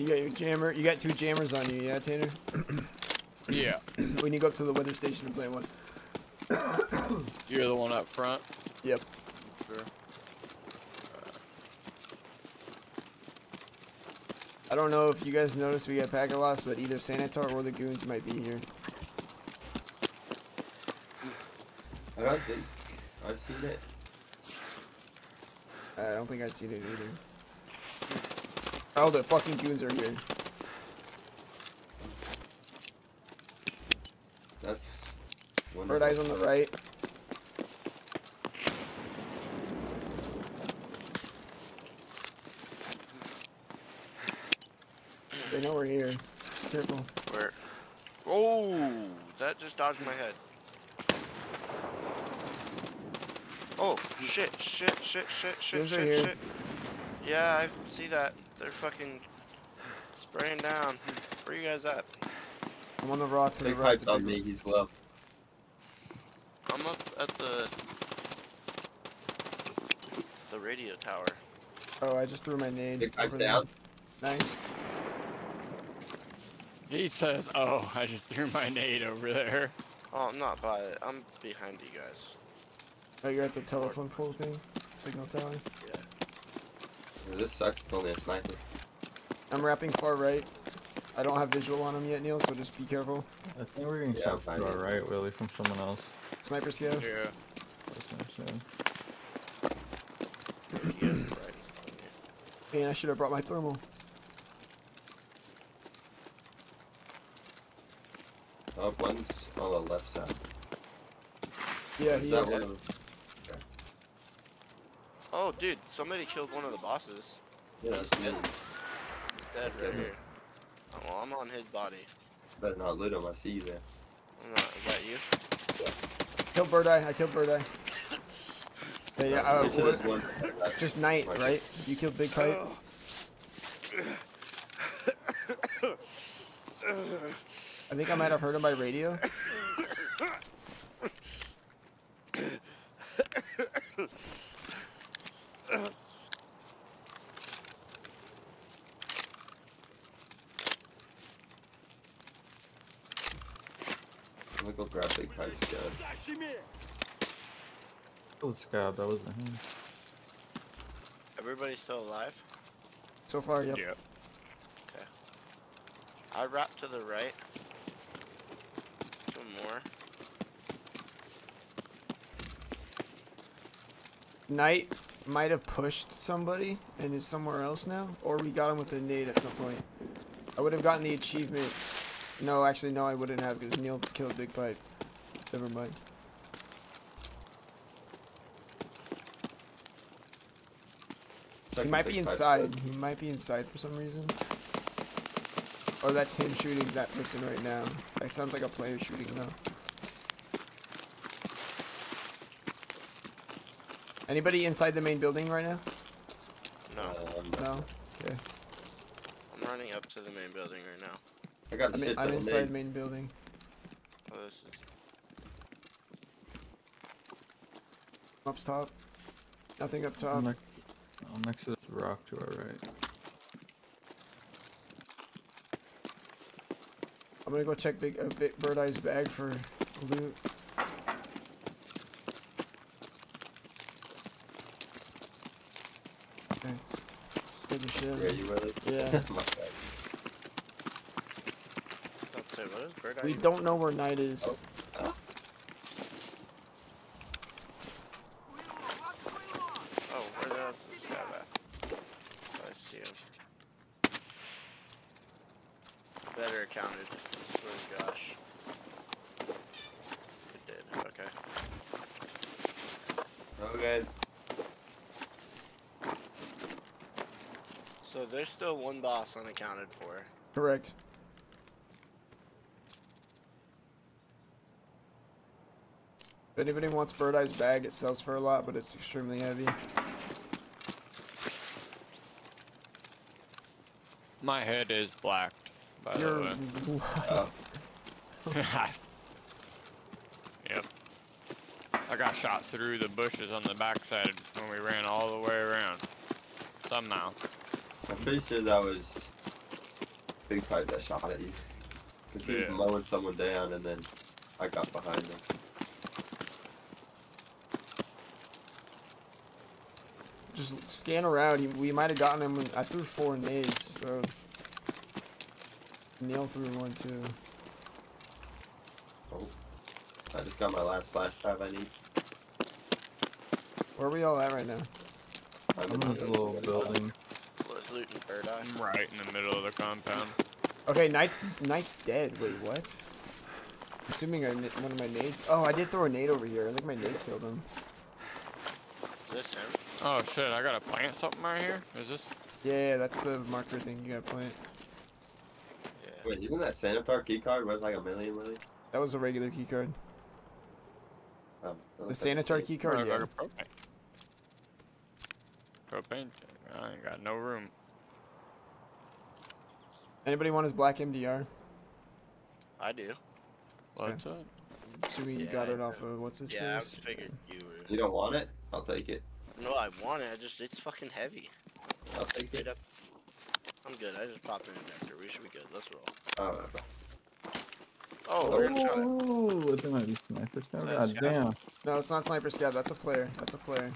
You got your jammer. You got two jammers on you, yeah, Tanner? Yeah. when you go up to the weather station to play one. You're the one up front? Yep. Sure. I don't know if you guys noticed we got packet loss, but either Sanitar or the goons might be here. I don't think I've seen it. I don't think I've seen it either. Oh, the fucking goons are here. That's one. Bird eyes on the right. They know we're here. Careful. Where? Oh, that just dodged my head. Oh, shit, shit, shit, shit, shit, Goons are shit, shit. Yeah, I see that. They're fucking spraying down. Where you guys at? I'm on the rock to the right. pipe's on me. He's low. I'm up at the the radio tower. Oh, I just threw my nade. Big pipe's over there. down. Nice. He says, oh, I just threw my nade over there. Oh, I'm not by it. I'm behind you guys. Oh, you're at the telephone pole thing? Signal tower? Yeah, This sucks. It's only a sniper. I'm wrapping far right. I don't have visual on him yet, Neil, so just be careful. I think we're getting Yeah, shot I'm to our right, Willie, from someone else. Sniper scout. Yeah. I was gonna say. He is right in front of me. Man, I should have brought my thermal. Oh, one's on the left side. Yeah, he that is. One of them? Oh, dude, somebody killed one of the bosses. Yeah, that's me. He's dead right Okay. here. Oh, well, I'm on his body. Better not loot him. I see you there. I'm not, is that you? Killed Bird Eye. I killed Bird Eye. Hey, yeah, uh, They said what- there's one- just night, right? You killed Big Pipe. I think I might have heard him by radio. Go grab big pipe's gun. Oh, Scab, that wasn't him. Everybody still alive? So far, yep. Yep. Okay. I wrap to the right. Some more. Knight might have pushed somebody and is somewhere else now, or we got him with a nade at some point. I would have gotten the achievement. No, actually, no, I wouldn't have because Neil killed Big Pipe. Never mind. He might be inside. dead. He might be inside for some reason. Or that's him shooting that person right now. That sounds like a player shooting though. Anybody inside the main building right now? No, No. Okay. I'm running up to the main building right now. I got a I'm, in, shit I'm of inside nades. main building. Oh, this is. Up top. Nothing up I'm top. next, I'm next to this rock to our right. I'm gonna go check Big, uh, Big Bird Eye's bag for loot. Okay. Steady Where shit. you really? Yeah. My say, what is bird? We don't know where Knight is. Oh. Oh, where the hell is this guy at? Oh, I see him. Better accounted. Swear to oh gosh. It did. Okay. Okay. So there's still one boss unaccounted for. Correct. Anybody wants Bird Eye's bag, it sells for a lot, but it's extremely heavy. My head is blacked, by You're the way. Oh, yep. I got shot through the bushes on the backside when we ran all the way around. Somehow. I'm pretty sure that was big pipe that shot at you. Because he Yeah. was mowing someone down and then I got behind him. Just scan around. We might have gotten him. When, I threw four nades. So Neil threw one too. Oh. I just got my last flash drive I need. Where are we all at right now? I'm in this little building. Was looting bird eye. I'm right in the middle of the compound. Okay, Knight's Knight's dead. Wait, what? Assuming I, ni- one of my nades. Oh, I did throw a nade over here. I think my nade killed him. Is this him? Oh shit, I gotta plant something right here? Is this? Yeah, yeah, that's the marker thing you gotta plant. Yeah. Wait, isn't that Sanitar key card worth like a million money? That was a regular key card. Um, The looks like sanitar key I card, got yeah. propane. Propane. tank. I ain't got no room. Anybody want his black MDR? I do. What's up? So we Yeah, got I it off of what's his Yeah, I face? figured you were. You don't want it? I'll take it. No, I want it. I just it's fucking heavy. I'll take it. Up. I'm good. I just popped an injector. We should be good. Let's roll. Oh, whatever. Oh, we're gonna shot. That might be sniper scout. That's God damn. No, it's not sniper scout. That's a player. That's a player.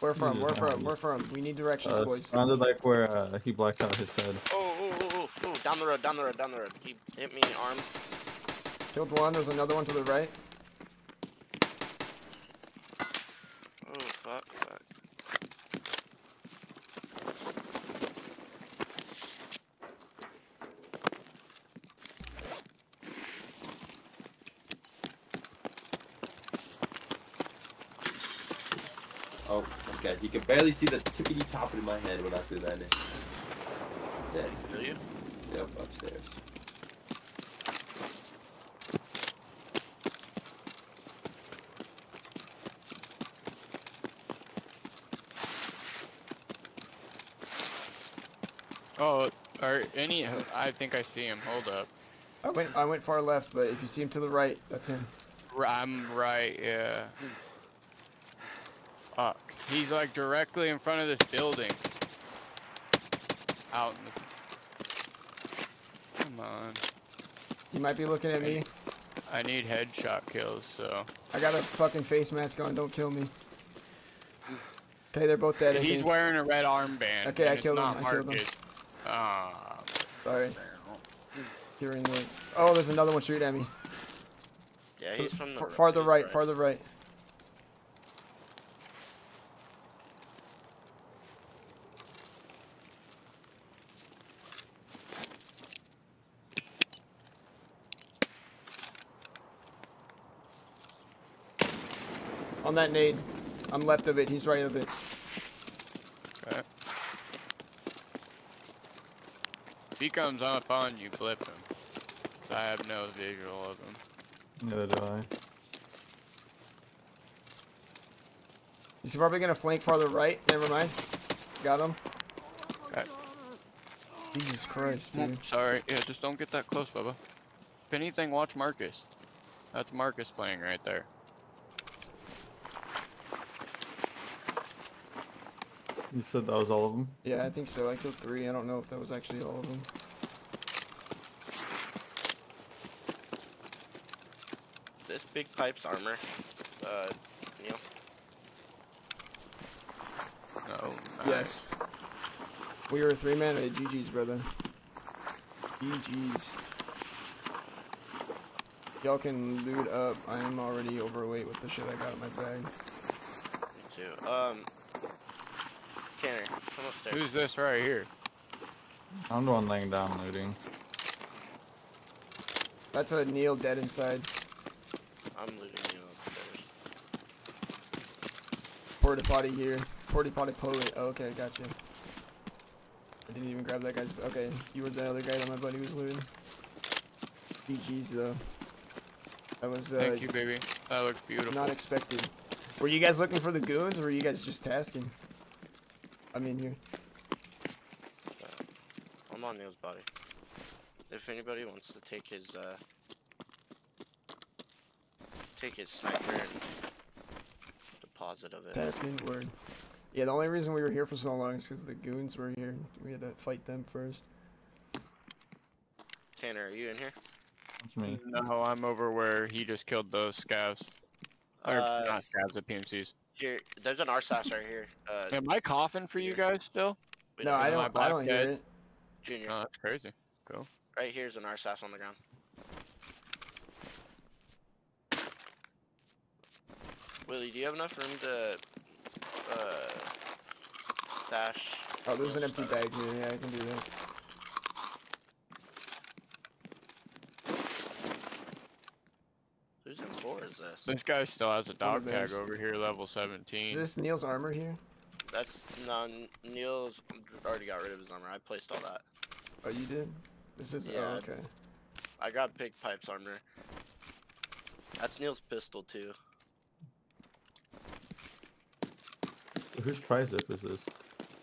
Where from? Where from? Where from? We need directions, Uh, boys. sounded like where uh, he blacked out his head. Oh, oh, oh, oh, oh, down the road, down the road, down the road. He hit me arm. Killed one. There's another one to the right. Oh, fuck, fuck. Oh, okay. You can barely see the tippity top of my head when I threw that in. Yeah, Do you? yep, upstairs. Oh, are any? I think I see him. Hold up. I went. I went far left, but if you see him to the right, that's him. I'm right. Yeah. Fuck. He's like directly in front of this building. Out in the. Come on. He might be looking at me. I need headshot kills, so. I got a fucking face mask on. Don't kill me. Okay, they're both dead. He's wearing a red armband. Okay, and I it's killed him, I killed him. marked. Ah. Sorry. Hearing the. Oh, there's another one shooting at me. Yeah, he's from the Far, ri- farther he's right, farther right. On that nade. I'm left of it, he's right of it. Okay. If he comes up on you, flip him. I have no visual of him. Neither do I. He's probably gonna flank farther right. Never mind. Got him. Okay. Jesus Christ, Oh, dude. sorry. Yeah, just don't get that close, Bubba. If anything, watch Marcus. That's Marcus playing right there. You said that was all of them? Yeah, I think so. I killed three. I don't know if that was actually all of them. This big pipe's armor. Uh, Neil. No. Yes. We were a three man. at GG's, brother. GG's. Y'all can loot up. I am already overweight with the shit I got in my bag. Me too. Um, Tanner, come upstairs. Who's this right here? I'm the one laying down looting. That's a Neil dead inside. I'm looting you upstairs. Porta potty here. Porta potty poet. Oh, okay, gotcha. I didn't even grab that guy's. Okay, you were the other guy that my buddy was looting. GG's though. That was uh, Thank you, baby. That looks beautiful. not expected. Were you guys looking for the goons, or were you guys just tasking? I'm in here. I'm on Neil's body. If anybody wants to take his, uh, take his sniper and deposit of it. Tasking word. Yeah, the only reason we were here for so long is because the goons were here. We had to fight them first. Tanner, are you in here? That's me. No, I'm over where he just killed those scavs. Or Uh, not scavs, the PMCs. Here, there's an RSAS right here. Uh, Am I coughing for you guys still? wait, No, I don't. I don't hear it. Junior, Oh, that's crazy. Cool. Right here's an RSAS on the ground. Willie, do you have enough room to uh, stash? Oh, there's an empty bag here. Yeah, I can do that. Whose M4 is this? This guy still has a dog of tag over here, level 17. Is this Neil's armor here? That's no. Neil's already got rid of his armor. I placed all that. Oh, you did. This is. Yeah. Oh, okay. I got Big Pipe's armor. That's Neil's pistol too. Whose tricep is this?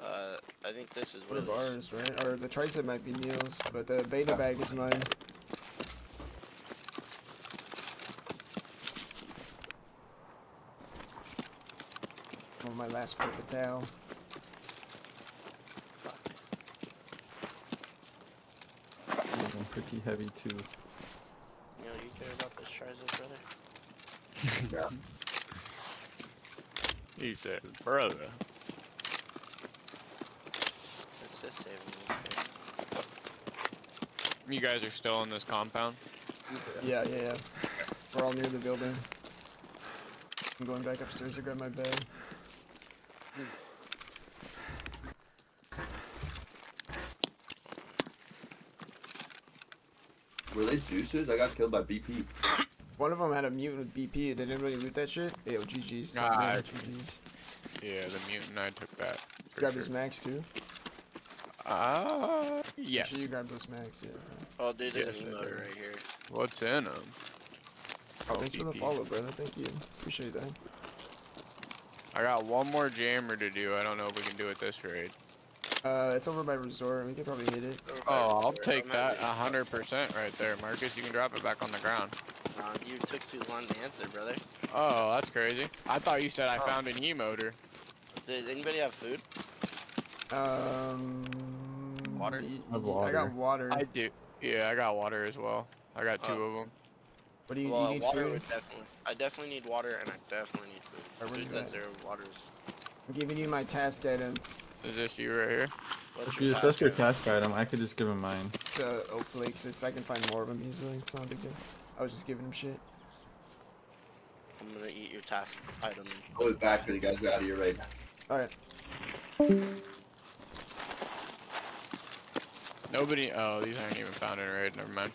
Uh, I think this is One of ours, right? Or the tricep might be Neil's, but the beta bag is mine. Last paper towel. I'm pretty heavy too. Neil, you care about this tricep, brother? Yeah. He said, brother. It's just saving me. You guys are still in this compound? Yeah, yeah, yeah. We're all near the building. I'm going back upstairs to grab my bag. Were they juicers? I got killed by BP. One of them had a mutant with BP. They Did anybody loot that shit? Yo, GG's. Ah, Yeah, I- GG's. Yeah, the mutant, I took that. for Grab sure. his max too. Uh, Make yes. sure you grab those max. Yeah. Oh, dude, there's Yes, an I emote do. right here. What's in them? Oh, thanks for the BP. follow, brother. Thank you. Appreciate that. I got one more jammer to do. I don't know if we can do it this raid. Uh, it's over by resort. We could probably hit it. Over Oh, I'll take I'm that a hundred percent right there, Marcus. You can drop it back on the ground. Nah, you took too long to answer, brother. Oh, that's crazy. I thought you said I Oh. found an emoter. Did anybody have food? Um. Water? y- I have y- I got water. water. I do. Yeah, I got water as well. I got two Oh. of them. What do you, well, you need? water Food? would definitely. I definitely need water, and I definitely need food. Alright, where Food you that zero waters. I'm giving you my task item. Is this you right here? What's If your you that's your task? task item, I could just give him mine. It's uh, oat flakes. It's I can find more of them easily. It's not a big deal. I was just giving him shit. I'm gonna eat your task item. I'll be back for you guys are out of your raid. All right. Nobody. Oh, these aren't even found in a raid. Never mind.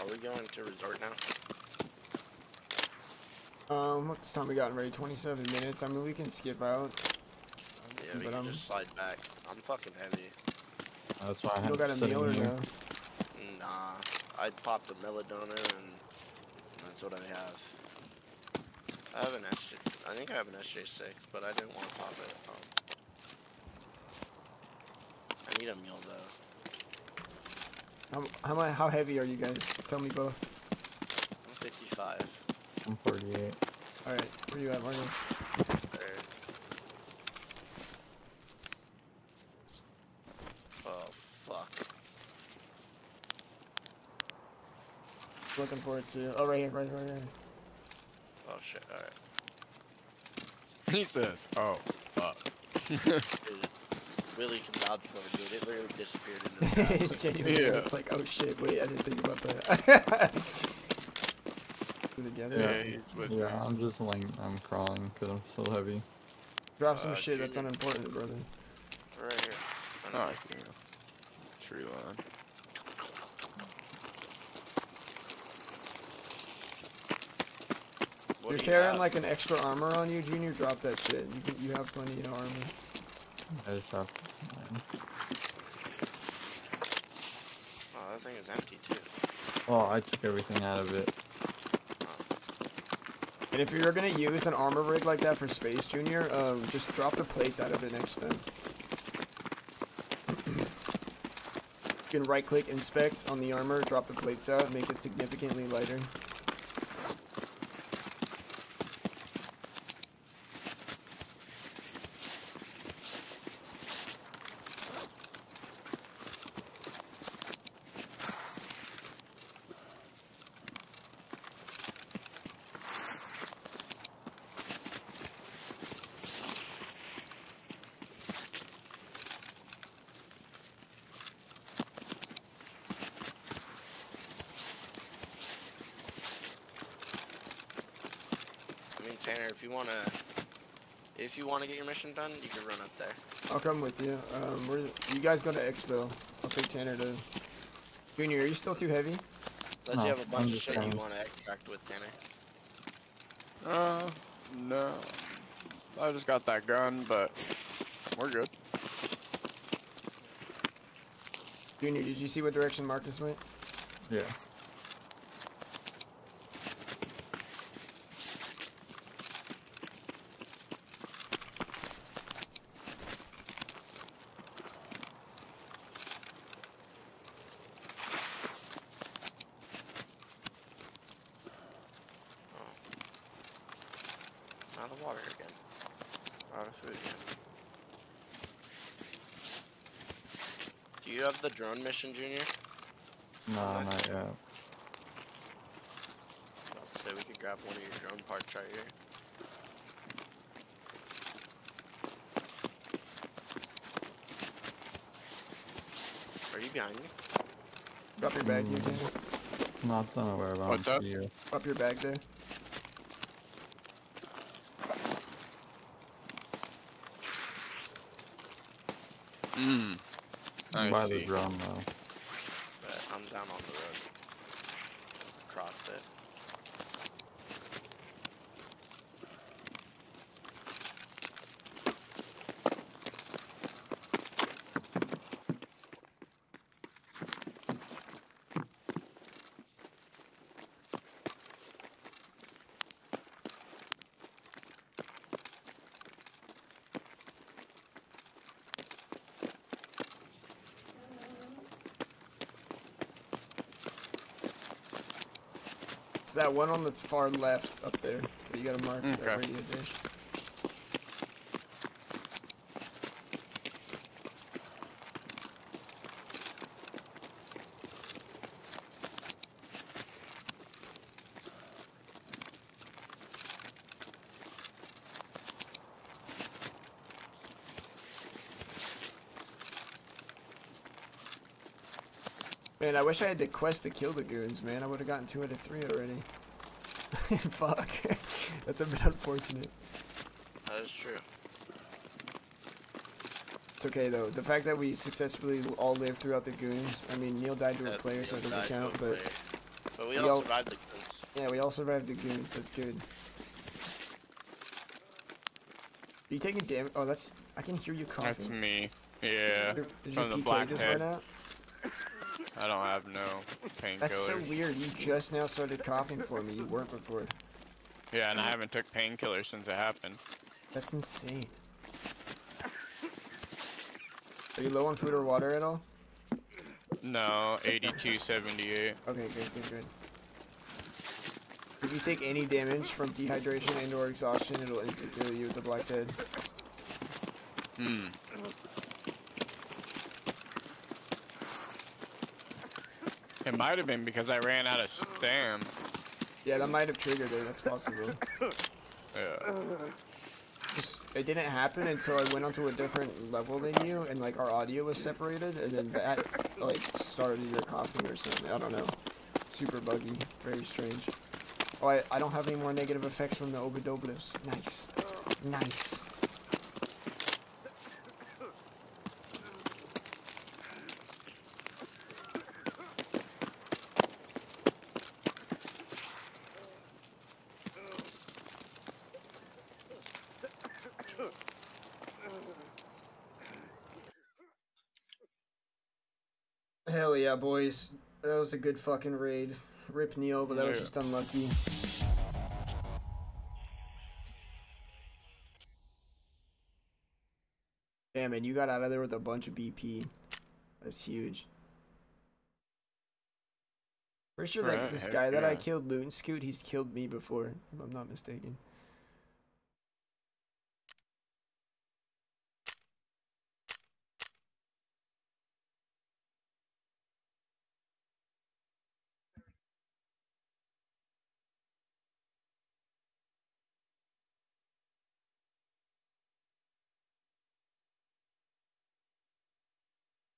Are we going to resort now? Um, what's time we got ready? 27 minutes. I mean, we can skip out. Yeah, we But, can um, just slide back. I'm fucking heavy. That's why I You have got a to sit meal or in here. no? Nah, I popped a melatonin and that's what I have. I have an SJ. I think I have an SJ6, but I didn't want to pop it. Um, I need a meal though. How how, how heavy are you guys? Tell me both. I'm 55. I'm 48. All right, where you at, Marcus? There. Oh fuck. Looking forward to. Oh, right here, right here, right here. Oh shit. All right. He says, "Oh, fuck." Dude, Willie can vouch for it, dude. It literally disappeared into the grass. Genuinely, Yeah. it's like, oh shit, wait, I didn't think about that. Do it. Yeah, he's with me. Yeah, I'm just like I'm crawling because I'm so heavy. Drop some Uh, shit that's Junior. unimportant, brother. right here. Oh, I see you. Tree line. What You're do you carrying have? like an extra armor on you, Junior. Drop that shit. You can, you have plenty of armor. I just dropped mine. Oh, that thing is empty too. Oh, I took everything out of it. And if you're gonna use an armor rig like that for Space Junior, um, just drop the plates out of it next time. you can right click inspect on the armor, drop the plates out, make it significantly lighter. I mean, Tanner, if you wanna, if you wanna get your mission done, you can run up there. I'll come with you. Um, where you guys go to Expo. I'll take Tanner to. Junior, are you still too heavy? Unless No, you have a bunch of shit you wanna extract with Tanner. Uh, no. I just got that gun, but we're good. Junior, did you see what direction Marcus went? Yeah. Out of water again. Out of food again. Do you have the drone mission, Junior? No, not yet. So we could grab one of your drone parts right here. Are you behind me? Drop your bag here, Mm. Tanner. Not that I'm aware of. What's don't up? see you. Drop your bag there. Mm. I By see. the drum though. But I'm down on the road. Crossed it. It's that one on the far left up there. that You gotta mark that Okay. radio dish. Man, I wish I had the quest to kill the goons, man. I would have gotten two out of three already. Fuck. That's a bit unfortunate. That is true. It's okay though. The fact that we successfully all lived throughout the goons. I mean, Neil died to a That player, so it doesn't count. But player. But we we all all- survived the goons. yeah, we all survived the goons. That's good. Are you taking damage? Oh, that's. I can hear you coughing. That's me. Yeah. Did did from your the PK black just head. run out? I don't have no painkillers. That's so weird. You just now started coughing for me. You weren't before. Yeah, and I haven't took painkillers since it happened. That's insane. Are you low on food or water at all? No, 8278. Okay, good, good, good. If you take any damage from dehydration and or exhaustion, it'll insta kill you with the black head. Hmm. It might have been because I ran out of stam. Yeah, that might have triggered it. That's possible. Yeah. Just, it didn't happen until I went onto a different level than you, and like our audio was separated, and then that like started your coughing or something. I don't know. Super buggy. Very strange. Oh, I, I don't have any more negative effects from the Obdolbos. Nice. Nice. yeah, boys, that was a good fucking raid. Rip Neil, but that yeah. was just unlucky. Damn, and you got out of there with a bunch of BP. That's huge. For sure, like, right, this guy yeah. that I killed, Loon Scoot, he's killed me before, if I'm not mistaken.